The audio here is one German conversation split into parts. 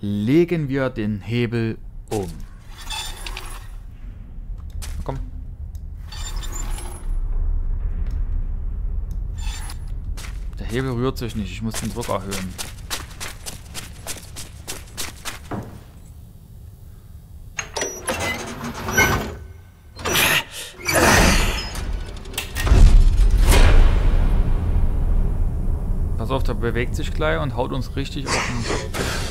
legen wir den Hebel um. Komm. Der Hebel rührt sich nicht. Ich muss den Druck erhöhen. Pass auf, der bewegt sich gleich und haut uns richtig auf den...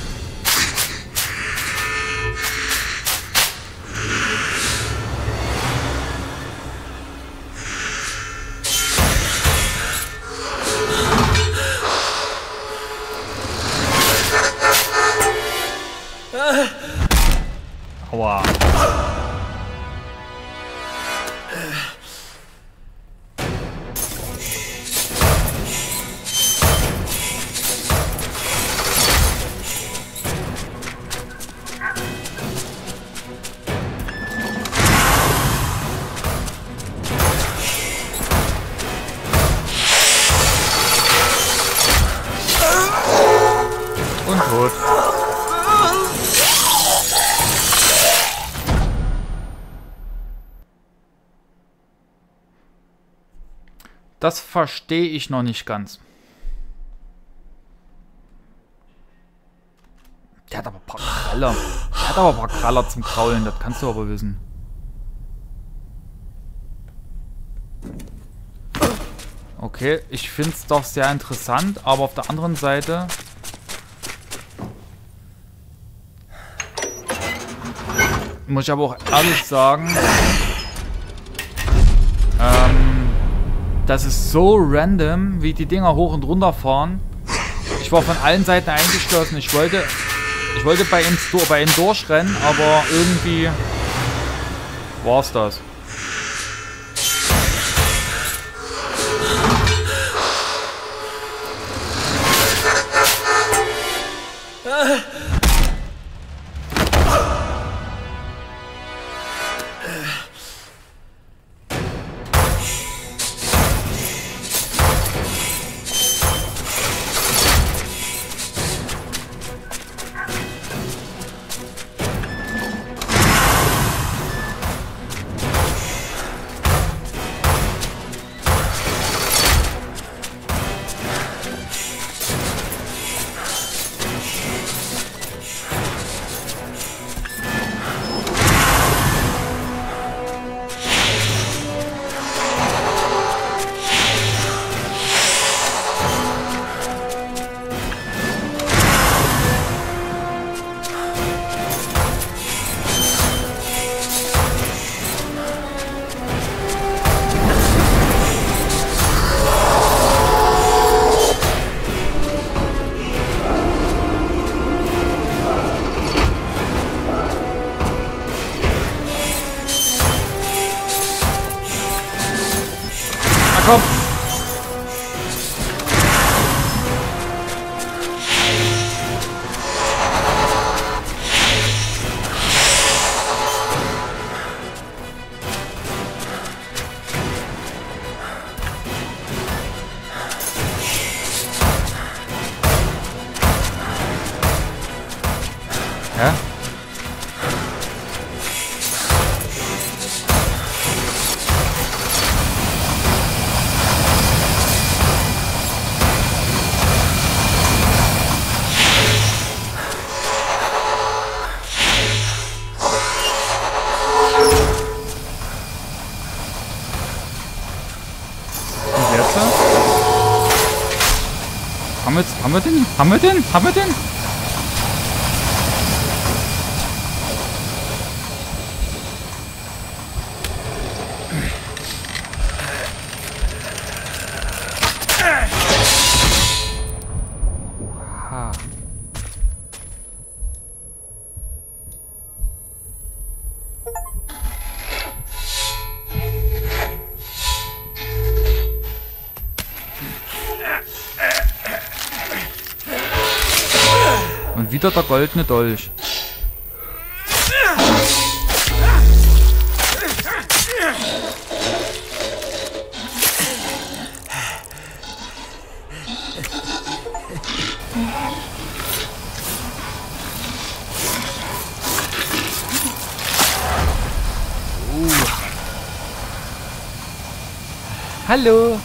Das verstehe ich noch nicht ganz. Der hat aber ein paar Kraller. Der hat aber ein paar Kraller zum Kraulen, das kannst du aber wissen. Okay, ich finde es doch sehr interessant, aber auf der anderen Seite... Muss ich aber auch ehrlich sagen... Ähm das ist so random, wie die Dinger hoch und runter fahren. Ich war von allen Seiten eingeschlossen. Ich wollte, ich wollte bei ihm, bei ihm durchrennen, aber irgendwie war es das. Wir den? Haben wir den? Haben wir den? wieder der goldene Dolch. Hallo.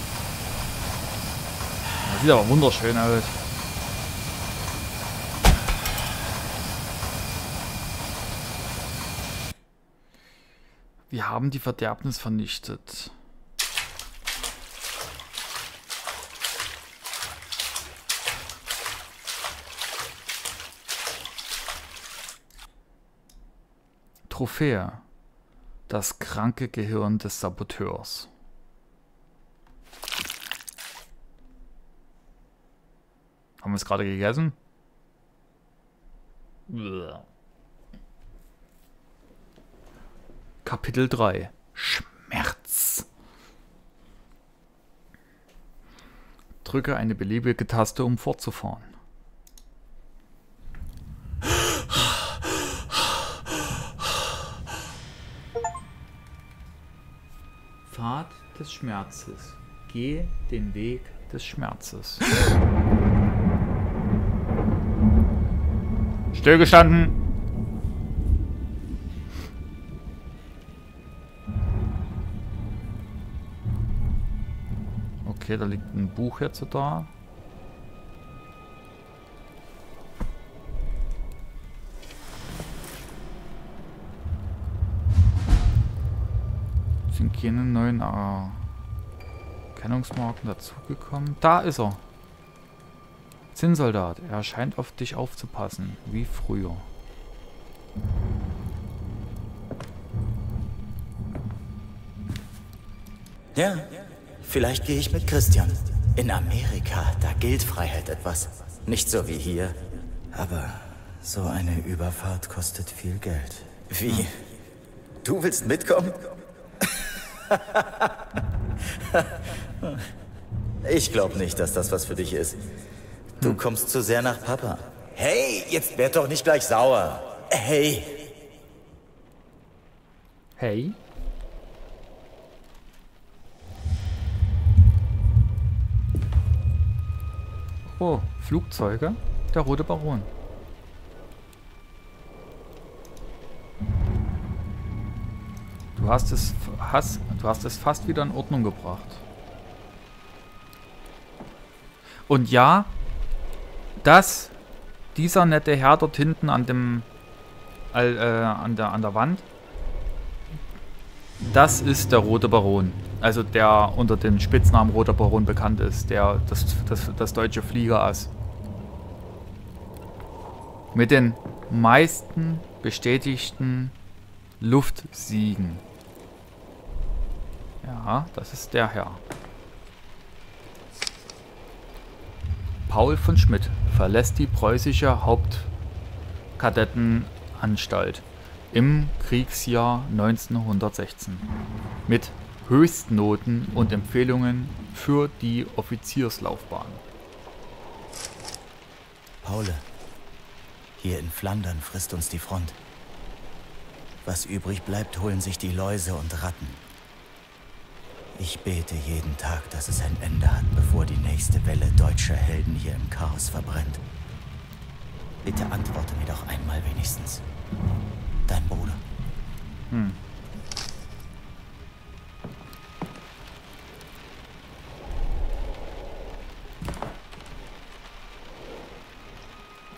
Das sieht aber wunderschön aus. Wir haben die Verderbnis vernichtet. Trophäe. Das kranke Gehirn des Saboteurs. Haben wir es gerade gegessen? Kapitel 3 Schmerz. Drücke eine beliebige Taste, um fortzufahren. Pfad des Schmerzes. Geh den Weg des Schmerzes. Stillgestanden. Okay, da liegt ein Buch jetzt da. Sind keine neuen Erkennungsmarken dazugekommen. Da ist er. Zinnsoldat, er scheint auf dich aufzupassen, wie früher. Ja, vielleicht gehe ich mit Christian. In Amerika, da gilt Freiheit etwas. Nicht so wie hier. Aber so eine Überfahrt kostet viel Geld. Wie? Du willst mitkommen? ich glaube nicht, dass das was für dich ist. Du kommst zu sehr nach Papa. Hey, jetzt werd doch nicht gleich sauer. Hey. Hey. Oh, Flugzeuge? Der Rote Baron. Du hast es, hast, du hast es fast wieder in Ordnung gebracht. Und ja, dass dieser nette Herr dort hinten an dem äh, an, der, an der Wand, das ist der Rote Baron. Also der unter dem Spitznamen Roter Baron bekannt ist, der das, das, das deutsche Fliegerass. Mit den meisten bestätigten Luftsiegen. Ja, das ist der Herr. Paul von Schmidt verlässt die preußische Hauptkadettenanstalt im Kriegsjahr 1916 mit Höchstnoten und Empfehlungen für die Offizierslaufbahn. Paule, hier in Flandern frisst uns die Front. Was übrig bleibt, holen sich die Läuse und Ratten. Ich bete jeden Tag, dass es ein Ende hat, bevor die nächste Welle deutscher Helden hier im Chaos verbrennt. Bitte antworte mir doch einmal wenigstens. Dein Bruder. Hm.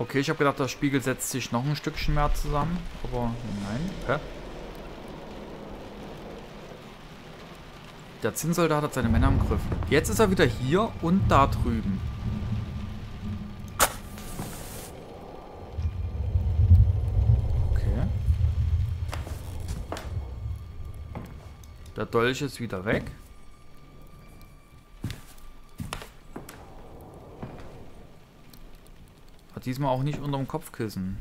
Okay, ich habe gedacht, das Spiegel setzt sich noch ein Stückchen mehr zusammen, aber nein. Hä? Der Zinnsoldat hat seine Männer im Griff. Jetzt ist er wieder hier und da drüben. Okay. Der Dolch ist wieder weg. Diesmal auch nicht unterm Kopfkissen.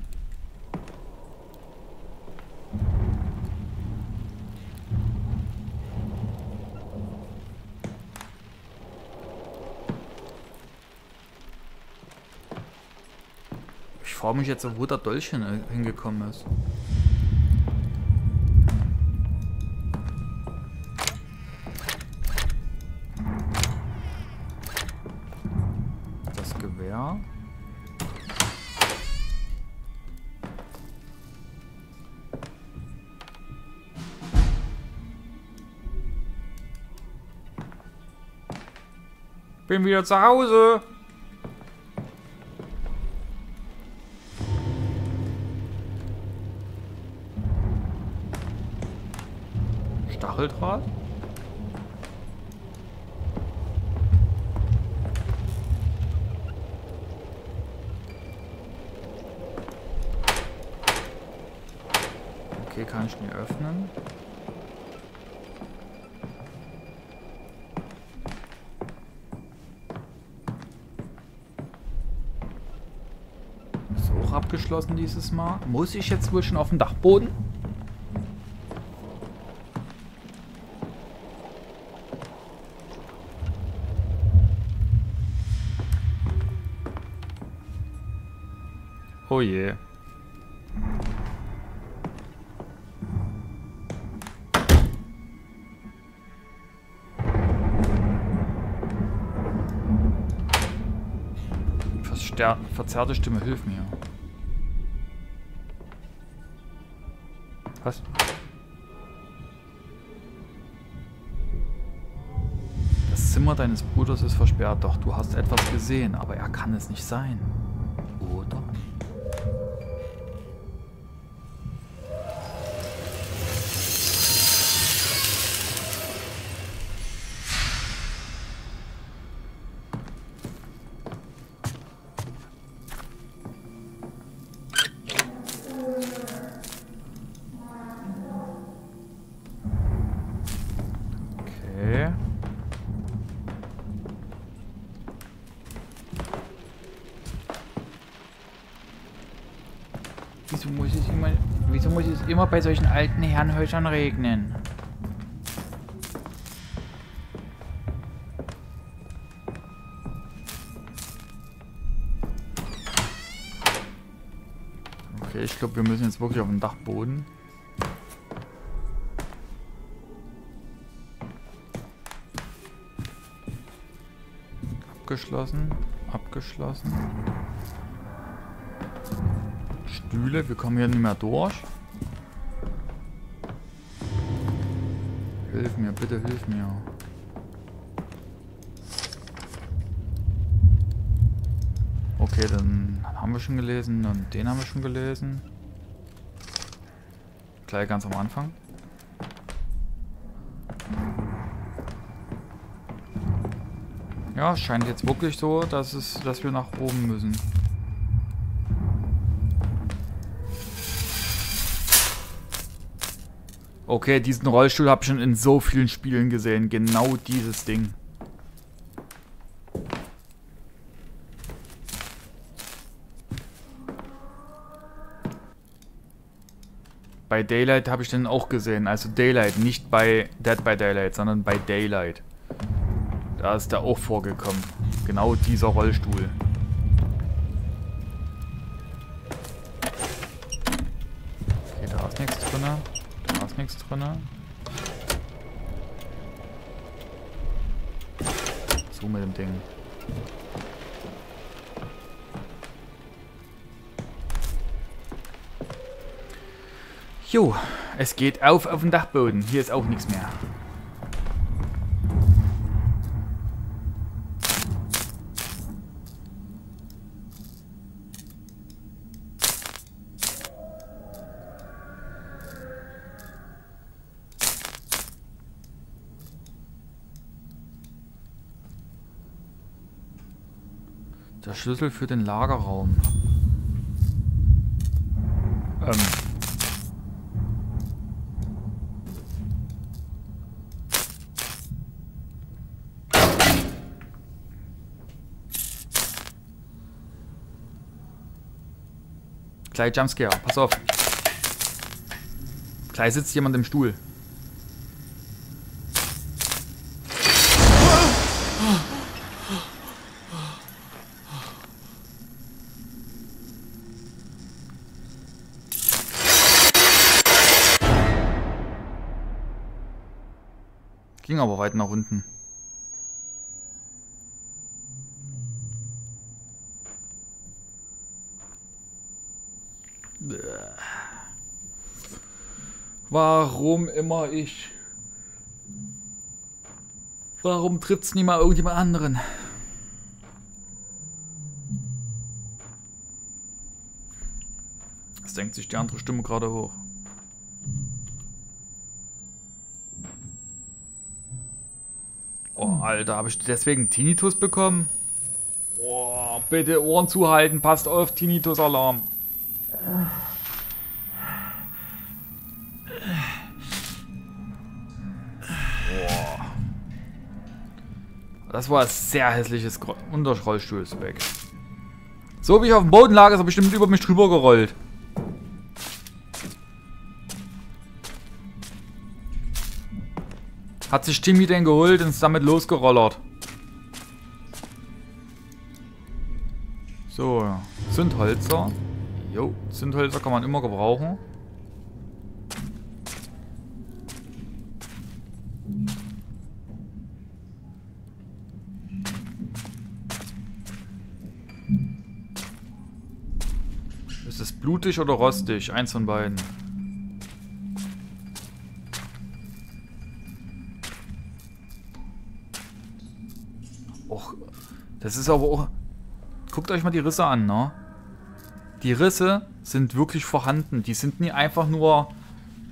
frage mich jetzt, wo der Dolch hingekommen ist. Bin wieder zu Hause. Stacheldraht? Okay, kann ich mir öffnen. Ist auch abgeschlossen dieses Mal. Muss ich jetzt wohl schon auf dem Dachboden? Oh je. Verzerrte Stimme, hilf mir. Zimmer deines Bruders ist versperrt, doch du hast etwas gesehen, aber er kann es nicht sein. Wieso muss es immer, wieso muss es immer bei solchen alten Herrenhäusern regnen? Okay, ich glaube, wir müssen jetzt wirklich auf den Dachboden. Abgeschlossen. Abgeschlossen. Stühle, wir kommen hier nicht mehr durch. Hilf mir, bitte hilf mir. Okay, dann haben wir schon gelesen und den haben wir schon gelesen. Gleich ganz am Anfang. Ja, scheint jetzt wirklich so, dass es, dass wir nach oben müssen. Okay, diesen Rollstuhl habe ich schon in so vielen Spielen gesehen. Genau dieses Ding. Bei Daylight habe ich den auch gesehen. Also Daylight, nicht bei Dead by Daylight, sondern bei Daylight. Da ist der auch vorgekommen. Genau dieser Rollstuhl. Nichts drin. So mit dem Ding. Jo, es geht auf auf den Dachboden. Hier ist auch nichts mehr. Schlüssel für den Lagerraum. Ähm. Gleich Jumpscare, pass auf. Gleich sitzt jemand im Stuhl. weit nach unten. Warum immer ich? Warum tritt's nie mal irgendjemand anderen? Das denkt sich die andere Stimme gerade hoch. Alter, habe ich deswegen Tinnitus bekommen? Oh, bitte Ohren zuhalten, passt auf, Tinnitus-Alarm. Das war ein sehr hässliches Unterrollstuhl ist weg. So wie ich auf dem Boden lag, ist er bestimmt über mich drüber gerollt. Hat sich Timmy den geholt und ist damit losgerollert. So, Zündholzer. Jo, Zündholzer kann man immer gebrauchen. Ist es blutig oder rostig? Eins von beiden. Das ist aber auch... Guckt euch mal die Risse an, ne? Die Risse sind wirklich vorhanden. Die sind nie einfach nur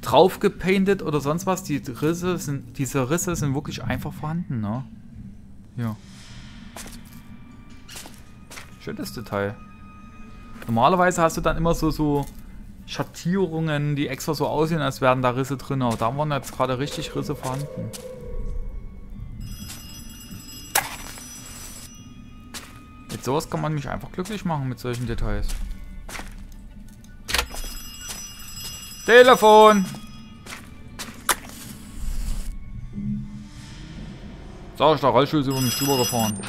drauf gepainted oder sonst was. Die Risse sind, diese Risse sind wirklich einfach vorhanden, ne? Ja. Schönes Detail. Normalerweise hast du dann immer so, so Schattierungen, die extra so aussehen, als wären da Risse drin. Aber da waren jetzt gerade richtig Risse vorhanden. Mit sowas kann man mich einfach glücklich machen mit solchen Details. Telefon! Sag ich, der Rollstuhl ist über mich drüber gefahren.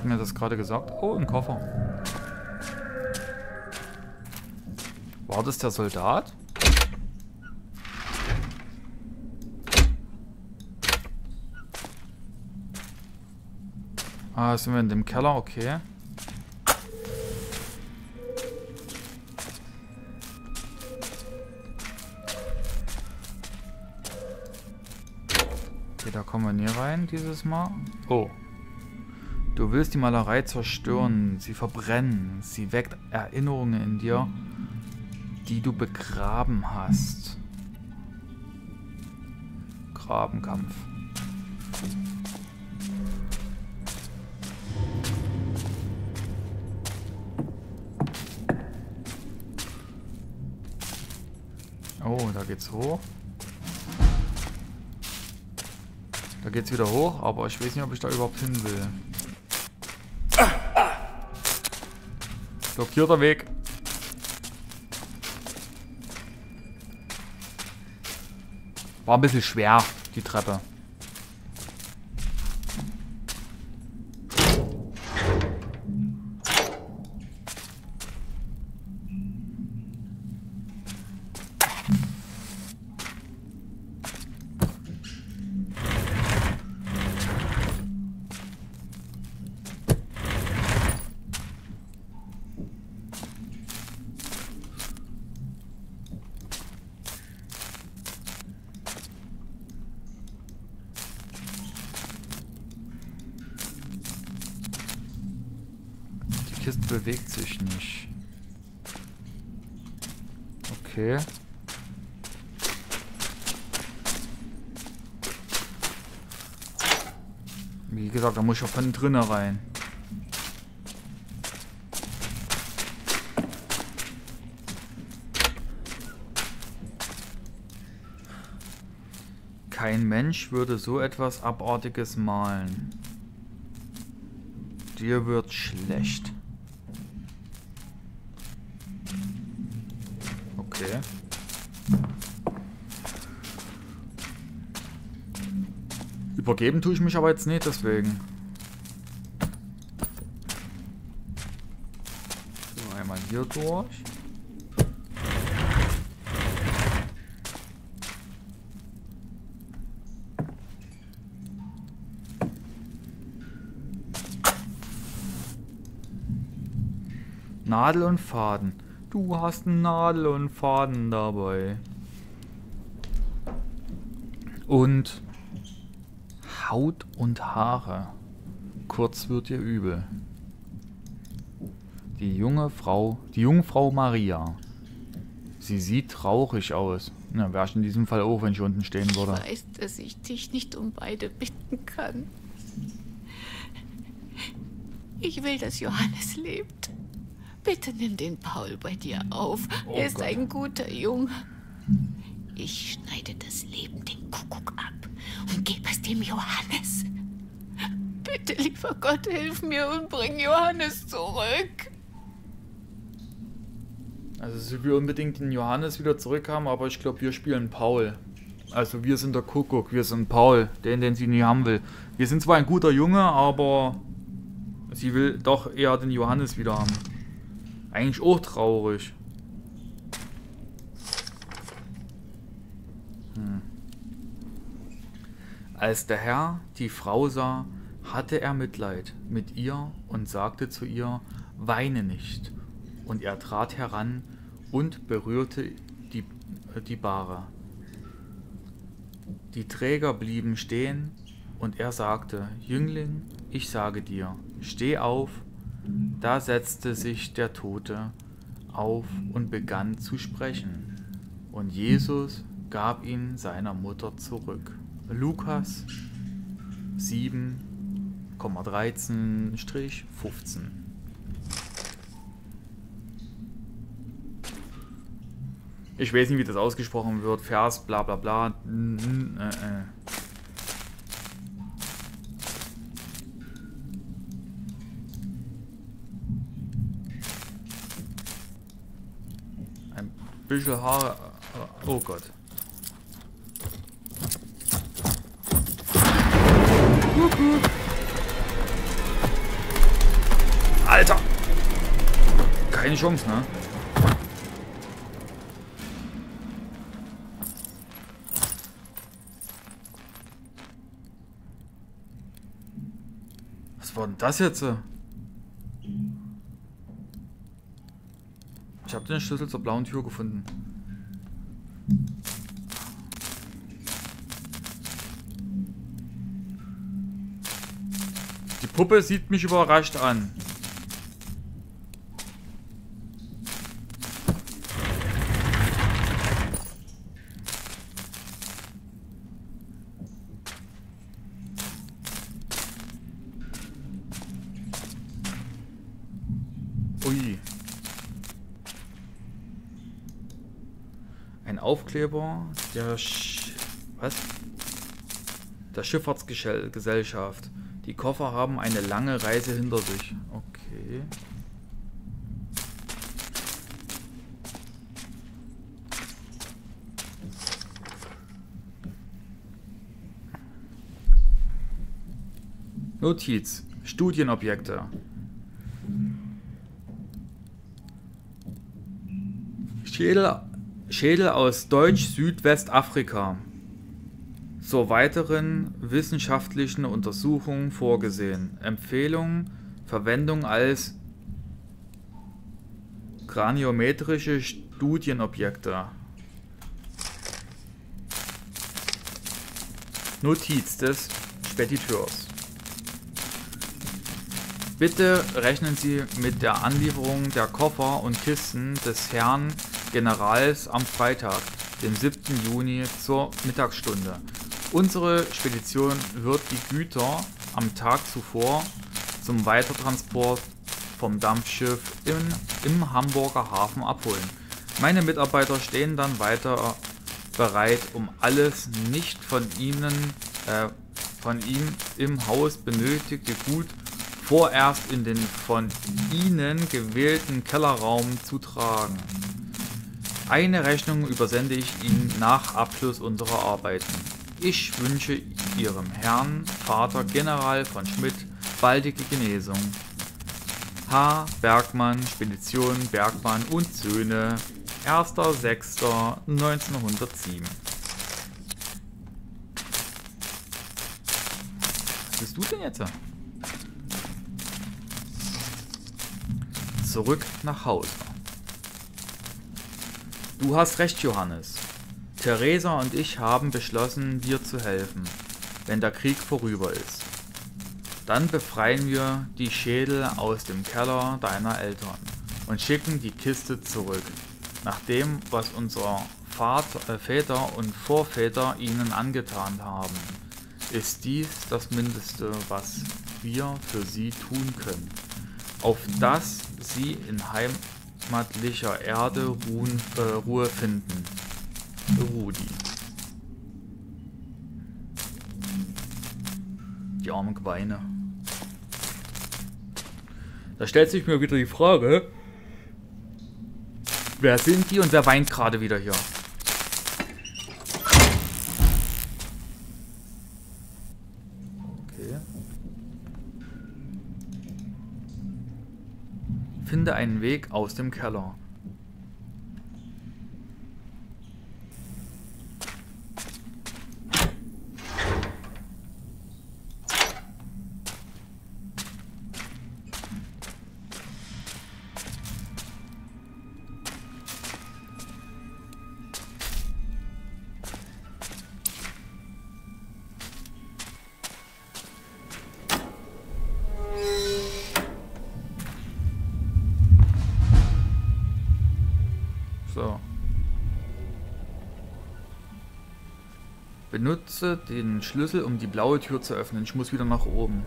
Hat mir das gerade gesagt? Oh, ein Koffer. War das der Soldat? Ah, sind wir in dem Keller? Okay. Okay, da kommen wir nie rein dieses Mal. Oh. Du willst die Malerei zerstören, sie verbrennen, sie weckt Erinnerungen in dir, die du begraben hast. Grabenkampf. Oh, da geht's hoch. Da geht's wieder hoch, aber ich weiß nicht, ob ich da überhaupt hin will. Blockierter Weg. War ein bisschen schwer, die Treppe. Die Kiste bewegt sich nicht. Okay. Wie auch von drinnen rein. Kein Mensch würde so etwas Abartiges malen. Dir wird schlecht. Okay. Übergeben tue ich mich aber jetzt nicht, deswegen. hier durch. Nadel und Faden. Du hast Nadel und Faden dabei. Und Haut und Haare. Kurz wird dir übel. Die junge Frau, die Jungfrau Maria. Sie sieht traurig aus. Na, wäre ich in diesem Fall auch, wenn ich unten stehen würde. Ich weiß, dass ich dich nicht um beide bitten kann. Ich will, dass Johannes lebt. Bitte nimm den Paul bei dir auf. Oh er ist Gott. ein guter Junge. Ich schneide das Leben den Kuckuck ab und gebe es dem Johannes. Bitte, lieber Gott, hilf mir und bring Johannes zurück. Also sie will unbedingt den Johannes wieder zurückhaben, aber ich glaube, wir spielen Paul. Also wir sind der Kuckuck, wir sind Paul, den, den sie nie haben will. Wir sind zwar ein guter Junge, aber sie will doch eher den Johannes wieder haben. Eigentlich auch traurig. Hm. Als der Herr die Frau sah, hatte er Mitleid mit ihr und sagte zu ihr, weine nicht. Und er trat heran und berührte die, äh, die Bahre. Die Träger blieben stehen, und er sagte, Jüngling, ich sage dir, steh auf. Da setzte sich der Tote auf und begann zu sprechen. Und Jesus gab ihn seiner Mutter zurück. Lukas 7,13-15. Ich weiß nicht, wie das ausgesprochen wird. Vers, bla bla bla. Äh, äh. Ein bisschen Haare. Oh Gott. Alter! Keine Chance, ne? Denn das jetzt? Ich habe den Schlüssel zur blauen Tür gefunden. Die Puppe sieht mich überrascht an. Aufkleber der Sch was? Der Schifffahrtsgesellschaft. Die Koffer haben eine lange Reise hinter sich. Okay. Notiz. Studienobjekte. Schädel, Schädel aus Deutsch-Südwestafrika zur weiteren wissenschaftlichen Untersuchung vorgesehen. Empfehlung, Verwendung als kraniometrische Studienobjekte. Notiz des Spediteurs. Bitte rechnen Sie mit der Anlieferung der Koffer und Kisten des Herrn Generals am Freitag, dem 7. Juni zur Mittagsstunde. Unsere Spedition wird die Güter am Tag zuvor zum Weitertransport vom Dampfschiff in, im Hamburger Hafen abholen. Meine Mitarbeiter stehen dann weiter bereit, um alles nicht von Ihnen, äh, von ihm im Haus benötigte Gut vorerst in den von Ihnen gewählten Kellerraum zu tragen. Eine Rechnung übersende ich Ihnen nach Abschluss unserer Arbeiten. Ich wünsche Ihrem Herrn, Vater General von Schmidt, baldige Genesung. H. Bergmann, Spedition Bergmann und Söhne, 1.6.1907. Was bist du denn jetzt? zurück nach Hause. Du hast recht, Johannes. Theresa und ich haben beschlossen, dir zu helfen, wenn der Krieg vorüber ist. Dann befreien wir die Schädel aus dem Keller deiner Eltern und schicken die Kiste zurück. Nach dem, was unsere Vater, äh, Väter und Vorväter ihnen angetan haben, ist dies das Mindeste, was wir für sie tun können. Auf dass sie in heimatlicher Erde ruhen, äh, Ruhe finden. Rudi. Die armen Gebeine. Da stellt sich mir wieder die Frage, wer sind die und wer weint gerade wieder hier? Okay. Finde einen Weg aus dem Keller. Benutze den Schlüssel, um die blaue Tür zu öffnen. Ich muss wieder nach oben.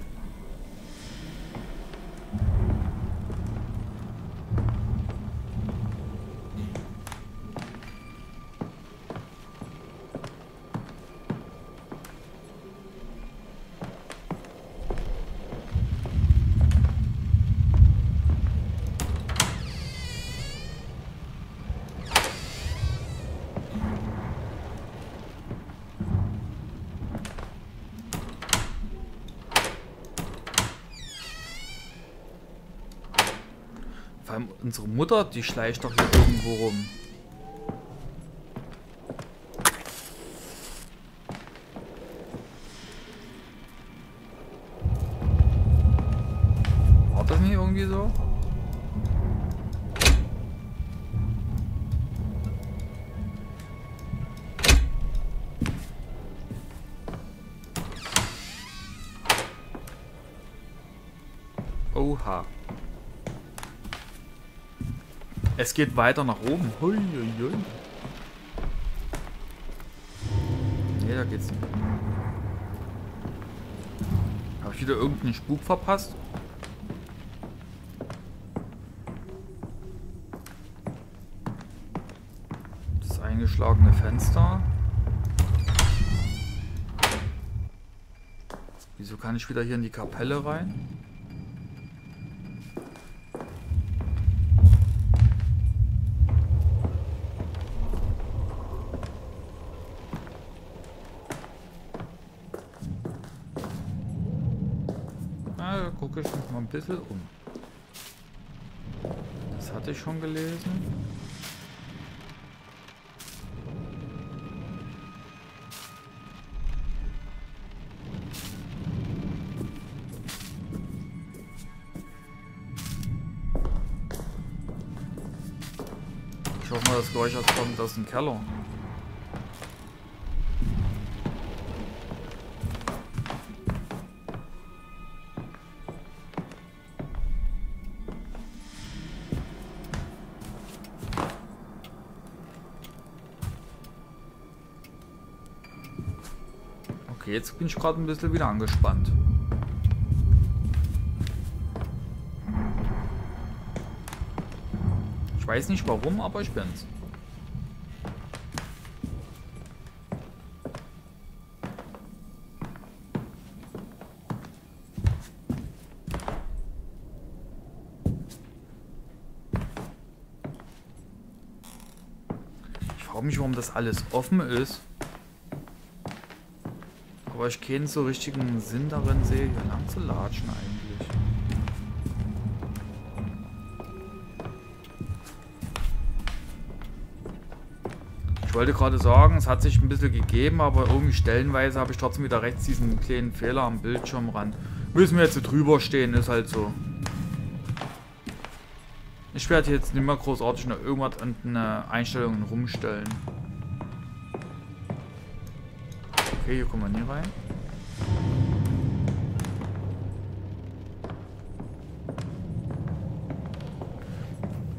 Allem unsere Mutter, die schleicht doch hier irgendwo rum. Es geht weiter nach oben. Hui, hui, hui. Nee, da geht's nicht. Habe ich wieder irgendeinen Spuk verpasst? Das eingeschlagene Fenster. Wieso kann ich wieder hier in die Kapelle rein? Na, gucke ich mich mal ein bisschen um. Das hatte ich schon gelesen. Ich hoffe mal, das Geräusch das kommt aus dem Keller. Jetzt bin ich gerade ein bisschen wieder angespannt. Ich weiß nicht warum, aber ich bin's. Ich frage mich, warum das alles offen ist. Aber ich keinen so richtigen Sinn darin sehe, hier lang zu latschen eigentlich. Ich wollte gerade sagen, es hat sich ein bisschen gegeben, aber irgendwie stellenweise habe ich trotzdem wieder rechts diesen kleinen Fehler am Bildschirmrand. Müssen wir jetzt so drüber stehen, ist halt so. Ich werde jetzt nicht mehr großartig noch irgendwas an den Einstellungen rumstellen. Okay, hier kommen wir nie rein.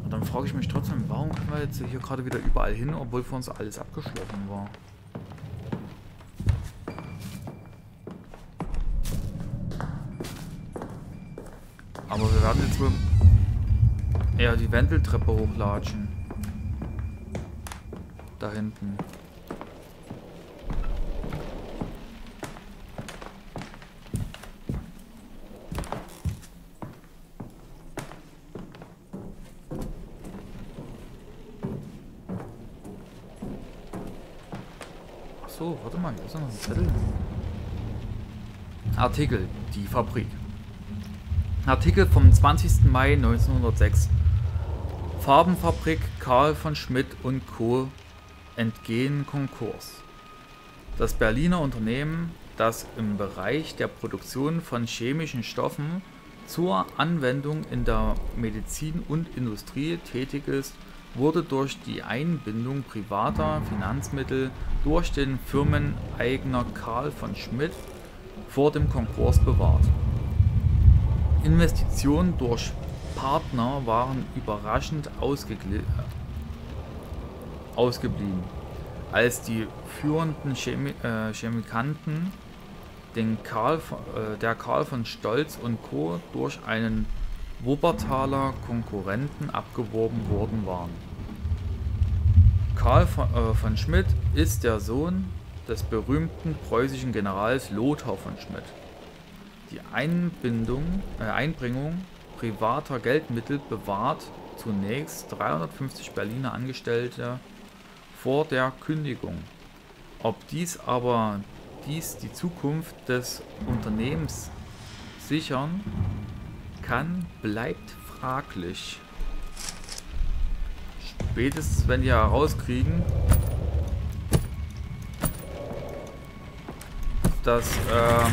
Und dann frage ich mich trotzdem, warum können wir jetzt hier gerade wieder überall hin, obwohl für uns alles abgeschlossen war. Aber wir werden jetzt wohl eher die Wendeltreppe hochlatschen. Da hinten. Ist noch ein Zettel. Artikel, die Fabrik. Artikel vom 20. Mai 1906. Farbenfabrik Karl von Schmidt und Co. entgehen Konkurs. Das Berliner Unternehmen, das im Bereich der Produktion von chemischen Stoffen zur Anwendung in der Medizin und Industrie tätig ist, wurde durch die Einbindung privater Finanzmittel durch den Firmeneigner Karl von Schmidt vor dem Konkurs bewahrt. Investitionen durch Partner waren überraschend ausgeblieben, als die führenden Chemi äh, Chemikanten den Karl, äh, der Karl von Stolz und Co. durch einen Wuppertaler Konkurrenten abgeworben worden waren. Karl von, äh, von Schmidt ist der Sohn des berühmten preußischen Generals Lothar von Schmidt. Die Einbindung, äh, Einbringung privater Geldmittel bewahrt zunächst 350 Berliner Angestellte vor der Kündigung. Ob dies aber dies die Zukunft des Unternehmens sichern kann, bleibt fraglich. Spätestens wenn die herauskriegen, dass ähm,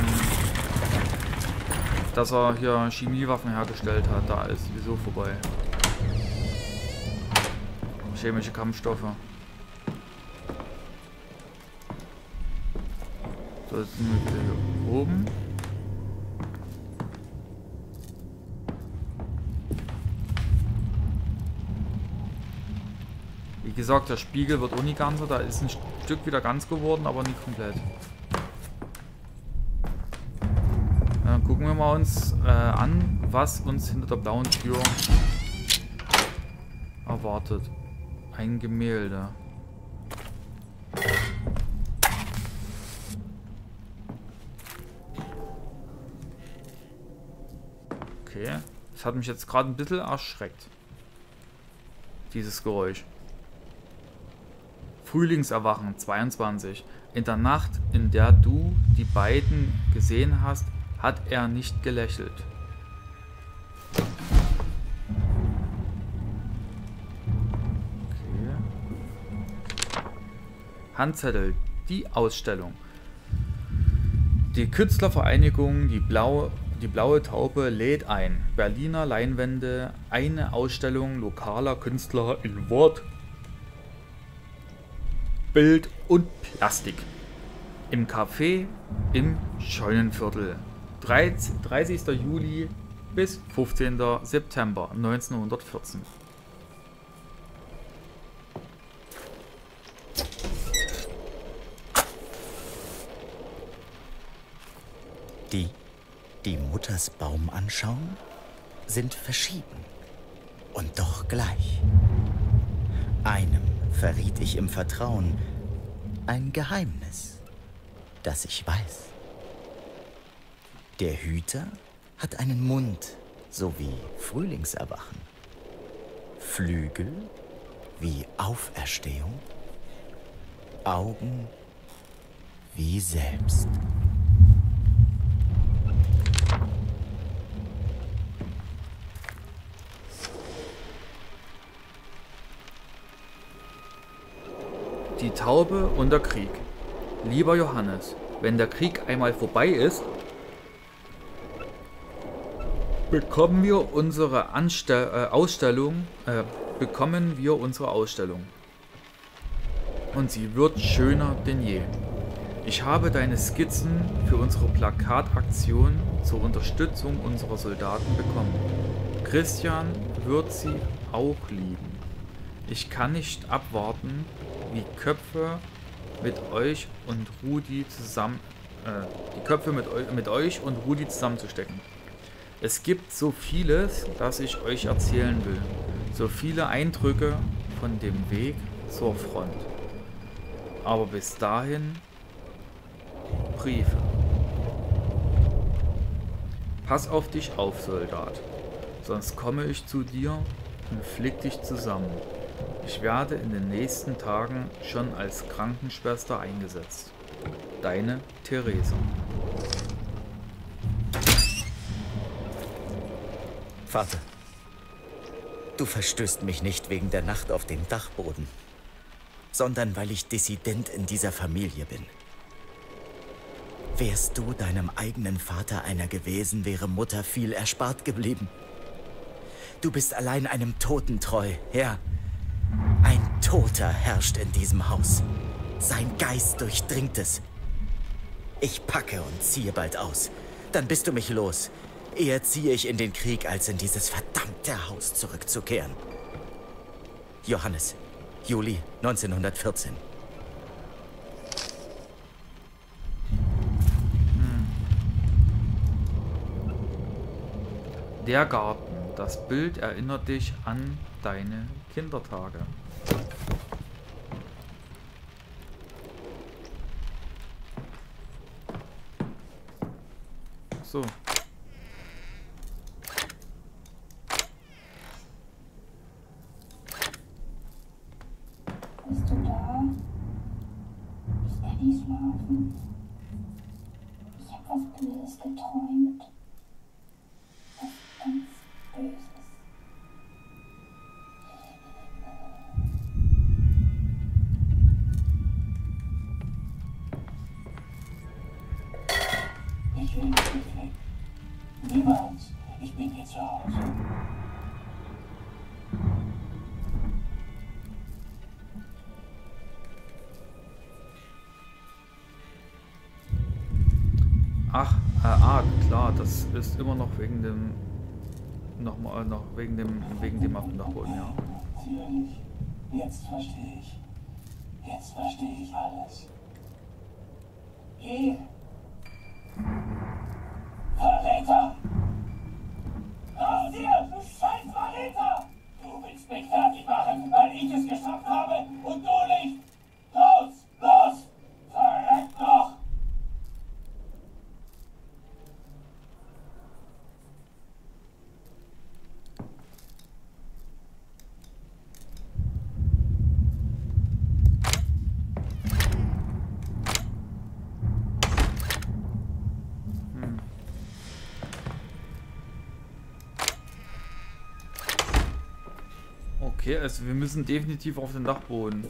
dass er hier Chemiewaffen hergestellt hat, da ist sowieso vorbei. Chemische Kampfstoffe. So, jetzt sind wir hier oben. Gesagt, der Spiegel wird ganz, da ist ein Stück wieder ganz geworden, aber nicht komplett. gucken wir mal uns äh, an, was uns hinter der blauen Tür erwartet. Ein Gemälde. Okay. Das hat mich jetzt gerade ein bisschen erschreckt. Dieses Geräusch. Frühlingserwachen 22. In der Nacht, in der du die beiden gesehen hast, hat er nicht gelächelt. Okay. Handzettel, die Ausstellung. Die Künstlervereinigung Die Blaue, die Blaue Taube lädt ein. Berliner Leinwände, eine Ausstellung lokaler Künstler in Wort, Bild und Plastik. Im Café im Scheunenviertel. 30. Juli bis 15. September 1914. Die, die Mutters Baum anschauen, sind verschieden und doch gleich. Einem verriet ich im Vertrauen ein Geheimnis, das ich weiß. Der Hüter hat einen Mund, so wie Frühlingserwachen. Flügel wie Auferstehung. Augen wie selbst. Die Taube und der Krieg. Lieber Johannes, wenn der Krieg einmal vorbei ist, bekommen wir unsere Anstell äh, Ausstellung, äh, bekommen wir unsere Ausstellung. Und sie wird schöner denn je. Ich habe deine Skizzen für unsere Plakataktion zur Unterstützung unserer Soldaten bekommen. Christian wird sie auch lieben. Ich kann nicht abwarten, wie Köpfe mit euch und Rudi zusammen äh, die Köpfe mit, mit euch und Rudi zusammenzustecken. Es gibt so vieles, das ich euch erzählen will. So viele Eindrücke von dem Weg zur Front. Aber bis dahin Briefe. Pass auf dich auf, Soldat. Sonst komme ich zu dir und flick dich zusammen. Ich werde in den nächsten Tagen schon als Krankenschwester eingesetzt. Deine Theresa. Vater, du verstößt mich nicht wegen der Nacht auf dem Dachboden, sondern weil ich Dissident in dieser Familie bin. Wärst du deinem eigenen Vater einer gewesen, wäre Mutter viel erspart geblieben. Du bist allein einem Toten treu, ja. Toter herrscht in diesem Haus. Sein Geist durchdringt es. Ich packe und ziehe bald aus. Dann bist du mich los. Eher ziehe ich in den Krieg, als in dieses verdammte Haus zurückzukehren. Johannes, Juli 1914. Der Garten. Das Bild erinnert dich an deine Kindertage. So. Ach, äh, ah, klar, das ist immer noch wegen dem nochmal noch wegen dem wegen dem auf dem Dachboden, ja. Jetzt verstehe ich. Jetzt verstehe ich alles. Geh. Verräter! Raus hier, du scheiß Verräter! Du willst mich fertig machen, weil ich es geschafft habe und du nicht! Los, los! Verreck doch! Okay, also wir müssen definitiv auf den Dachboden.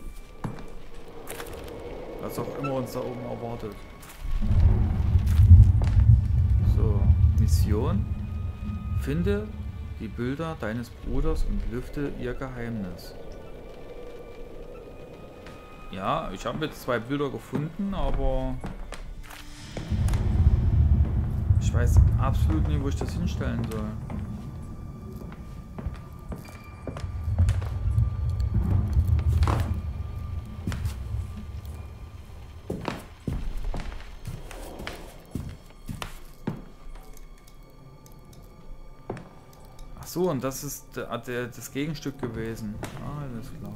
Was auch immer uns da oben erwartet. So, Mission. Finde die Bilder deines Bruders und lüfte ihr Geheimnis. Ja, ich habe jetzt zwei Bilder gefunden, aber ich weiß absolut nicht, wo ich das hinstellen soll. So, und das ist das Gegenstück gewesen. Alles klar.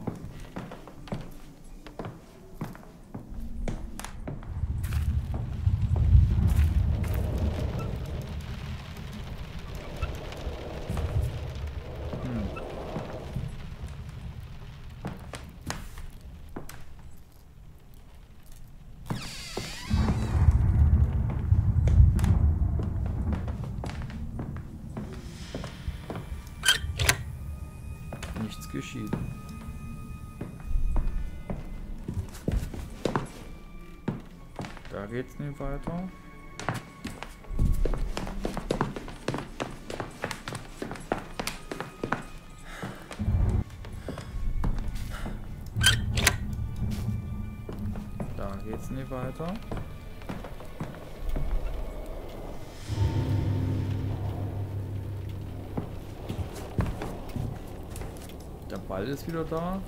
Ball ist wieder da.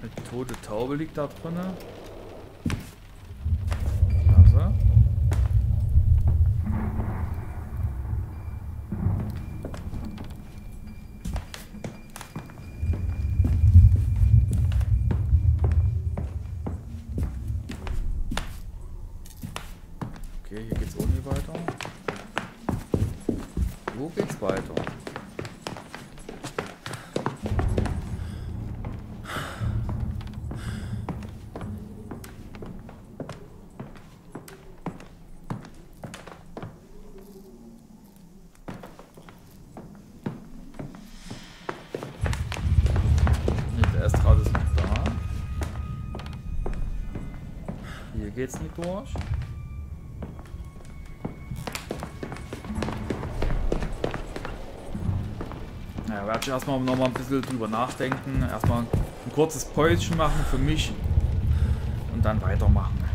Eine tote Taube liegt da drinne. Durch. Naja, werde ich erstmal noch mal ein bisschen drüber nachdenken. Erstmal ein kurzes Päuschen machen für mich und dann weitermachen.